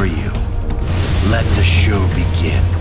for you. Let the show begin.